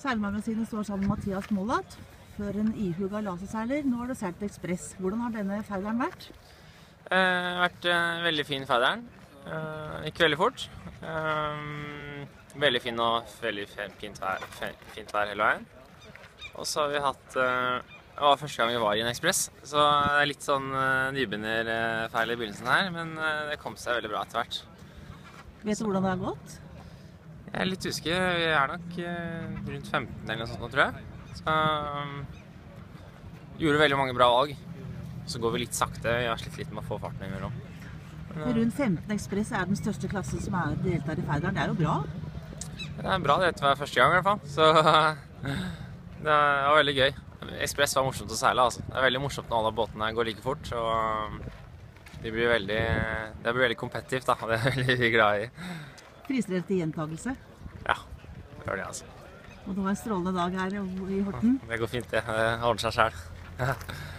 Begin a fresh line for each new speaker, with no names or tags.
Seilmagasinet står sammen med Mathias Mollat. Før en ihuga laserseiler. Nå har du seilt Ekspress. Hvordan har denne feileren vært?
Har vært eh, veldig fin feileren. Eh, gikk veldig fort. Eh, veldig fin og veldig fint vær, fint vær hele veien. Og så har vi hatt eh, Det var første gang vi var i en Ekspress, så det er litt sånn eh, nybegynnerfeil i begynnelsen her, men eh, det kom seg veldig bra etter hvert.
Vet du hvordan det har gått?
Jeg er litt usikker. Vi er nok eh, rundt 15 eller noe sånt nå, tror jeg. Så um, gjorde veldig mange bra valg. Så går vi litt sakte. Vi har slitt litt med å få farten innimellom. Eh,
Rundt 15 Ekspress er den største klassen som er deltar i Færderen. Det er jo bra.
Det er bra. Dette var første gang, i hvert fall. Så det var veldig gøy. Ekspress var morsomt å seile. altså. Det er veldig morsomt når alle båtene går like fort. Og um, de blir veldig, det blir veldig kompetitivt, da. Det er jeg veldig glad i.
Frister dere til gjentakelse?
Ja, gjør det, altså.
Og det var en strålende dag her i Horten.
Det går fint, det. Det ordner seg sjøl.